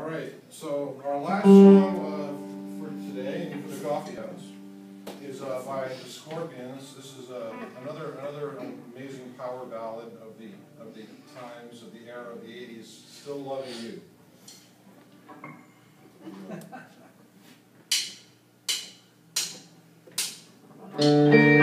All right, so our last song uh, for today, for the coffee house, is uh, by the Scorpions. This is uh, another another amazing power ballad of the of the times of the era of the '80s. Still loving you. Time